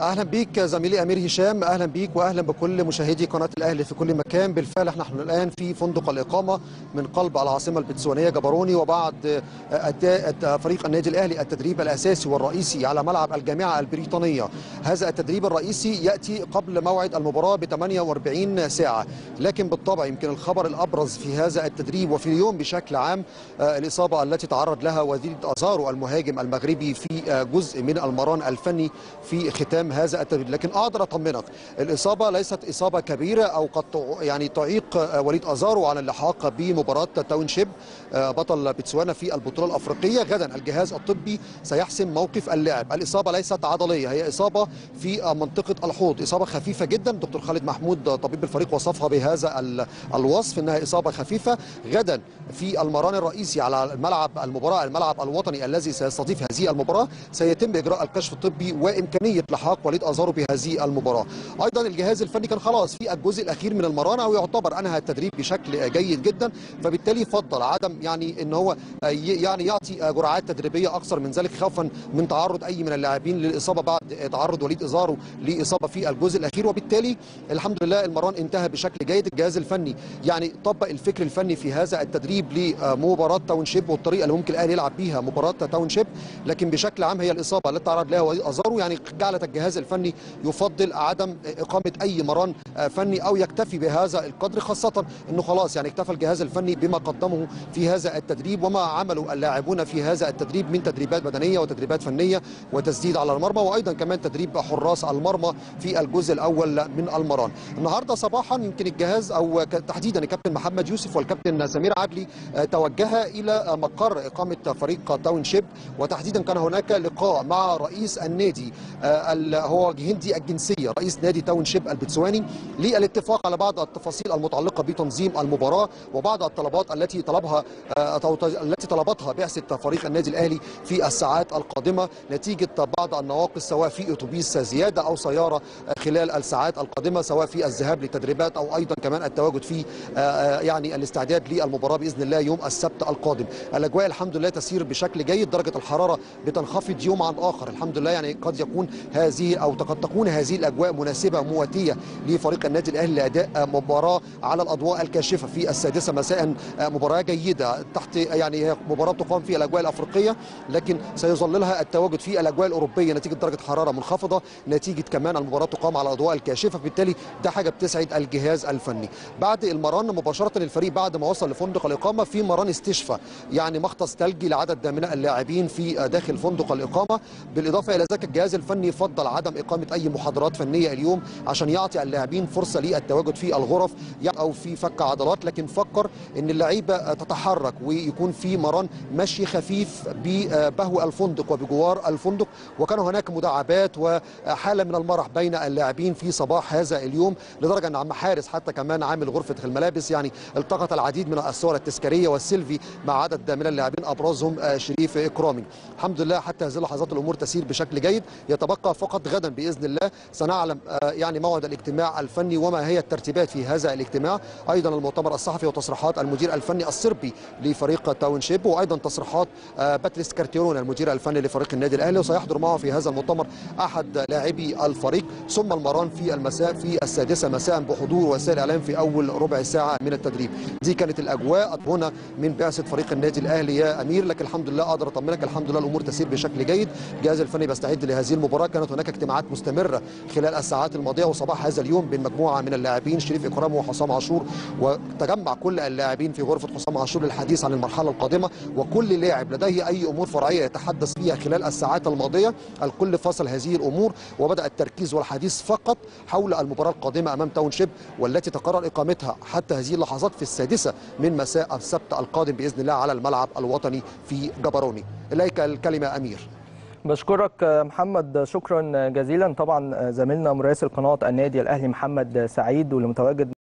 أهلا بيك زميلي أمير هشام أهلا بيك واهلا بكل مشاهدي قناة الأهلي في كل مكان. بالفعل إحنا نحن الآن في فندق الإقامة من قلب العاصمة البتسوانية جبروني وبعد فريق النادي الأهلي التدريب الأساسي والرئيسي على ملعب الجامعة البريطانية. هذا التدريب الرئيسي يأتي قبل موعد المباراة ب 48 ساعة. لكن بالطبع يمكن الخبر الأبرز في هذا التدريب وفي اليوم بشكل عام الإصابة التي تعرض لها وليد ازارو المهاجم المغربي في جزء من المران الفني في ختام هذا التدريب لكن أقدر أطمنك الإصابة ليست إصابة كبيرة أو قد يعني تعيق وليد أزارو عن اللحاق بمباراة تاونشيب بطل بتسوانا في البطولة الأفريقية. غدا الجهاز الطبي سيحسم موقف اللاعب. الإصابة ليست عضلية هي إصابة في منطقة الحوض. إصابة خفيفة جدا دكتور خالد محمود طبيب الفريق وصفها بهذا الوصف إنها إصابة خفيفة. غدا في المران الرئيسي على الملعب المباراة الملعب الوطني الذي سيستضيف هذه المباراة سيتم إجراء الكشف الطبي وإمكانية لحاق وليد ازارو بهذه المباراة. أيضا الجهاز الفني كان خلاص في الجزء الأخير من المران أو يعتبر أنهى التدريب بشكل جيد جدا فبالتالي فضل عدم يعني إن هو يعني يعطي جرعات تدريبية أكثر من ذلك خوفا من تعرض أي من اللاعبين للإصابة بعد تعرض وليد ازارو لإصابة في الجزء الأخير. وبالتالي الحمد لله المران انتهى بشكل جيد. الجهاز الفني يعني طبق الفكر الفني في هذا التدريب لمباراة تاونشيب والطريقة اللي ممكن الاهلي يلعب بيها مباراة تاونشيب لكن بشكل عام هي الإصابة التي تعرض لها وليد ازارو يعني جعلت الجهاز الفني يفضل عدم إقامة أي مران فني أو يكتفي بهذا القدر خاصة إنه خلاص يعني اكتفى الجهاز الفني بما قدمه في هذا التدريب وما عمله اللاعبون في هذا التدريب من تدريبات بدنية وتدريبات فنية وتسديد على المرمى وأيضا كمان تدريب حراس المرمى في الجزء الأول من المران. النهارده صباحا يمكن الجهاز أو تحديدا الكابتن محمد يوسف والكابتن سمير عدلي توجها إلى مقر إقامة فريق تاون شيب وتحديدا كان هناك لقاء مع رئيس النادي هو هندي الجنسية رئيس نادي تاون شيب البتسواني للاتفاق على بعض التفاصيل المتعلقة بتنظيم المباراة وبعض الطلبات التي طلبها التي طلبتها بعثة فريق النادي الأهلي في الساعات القادمة. نتيجة بعض النواقص سواء في أتوبيس زيادة أو سيارة خلال الساعات القادمة سواء في الذهاب للتدريبات أو أيضا كمان التواجد في يعني الاستعداد للمباراة بإذن الله يوم السبت القادم. الأجواء الحمد لله تسير بشكل جيد درجة الحرارة بتنخفض يوم عن آخر. الحمد لله يعني قد يكون هذه أو قد تكون هذه الأجواء مناسبة مواتية لفريق النادي الأهلي لأداء مباراة على الأضواء الكاشفة في السادسة مساء مباراة جيدة تحت يعني هي مباراة تقام في الأجواء الأفريقية لكن سيظللها التواجد في الأجواء الأوروبية نتيجة درجة حرارة منخفضة نتيجة كمان المباراة تقام على الأضواء الكاشفة بالتالي ده حاجة بتسعد الجهاز الفني. بعد المران مباشرة الفريق بعد ما وصل لفندق الإقامة في مران استشفاء يعني مختص ثلجي لعدد من اللاعبين في داخل فندق الإقامة. بالإضافة إلى ذلك الجهاز الفني فضل عدم إقامة أي محاضرات فنية اليوم عشان يعطي اللاعبين فرصة للتواجد في الغرف أو في فك عضلات لكن فكر إن اللعيبة تتحرك ويكون في مران مشي خفيف ببهو الفندق وبجوار الفندق. وكان هناك مداعبات وحالة من المرح بين اللاعبين في صباح هذا اليوم لدرجة أن عم حارس حتى كمان عامل غرفة الملابس يعني التقط العديد من الصور التذكارية والسيلفي مع عدد من اللاعبين أبرزهم شريف اكرامي الحمد لله حتى هذه اللحظات الأمور تسير بشكل جيد يتبقى فقط غدا بإذن الله. سنعلم يعني موعد الاجتماع الفني وما هي الترتيبات في هذا الاجتماع. أيضا المؤتمر الصحفي وتصريحات المدير الفني الصربي لفريق تاون شيب وأيضا تصريحات باتريس كارتيرون المدير الفني لفريق النادي الأهلي. وسيحضر معه في هذا المؤتمر أحد لاعبي الفريق. ثم المران في المساء في السادسة مساء بحضور وسائل الاعلام في أول ربع ساعة من التدريب. دي كانت الأجواء. هنا من بعثة فريق النادي الأهلي يا أمير لكن الحمد لله أقدر اطمنك الحمد لله الأمور تسير بشكل جيد. الجهاز الفني بيستعد لهذه المباراة. كانت هناك اجتماعات مستمرة خلال الساعات الماضية وصباح هذا اليوم بين مجموعة من اللاعبين شريف إكرام وحسام عاشور وتجمع كل اللاعبين في غرفة حسام عاشور للحديث عن المرحلة القادمة وكل لاعب لديه أي أمور فرعية يتحدث فيها خلال الساعات الماضية. الكل فصل هذه الأمور وبدأ التركيز والحديث فقط حول المباراة القادمة أمام تاون شيب والتي تقرر إقامتها حتى هذه اللحظات في السادسة من مساء السبت القادم بإذن الله على الملعب الوطني في جبروني. إليك الكلمة أمير. بشكرك محمد شكرا جزيلا. طبعا زميلنا مراسل قناة النادي الأهلي محمد سعيد واللي متواجد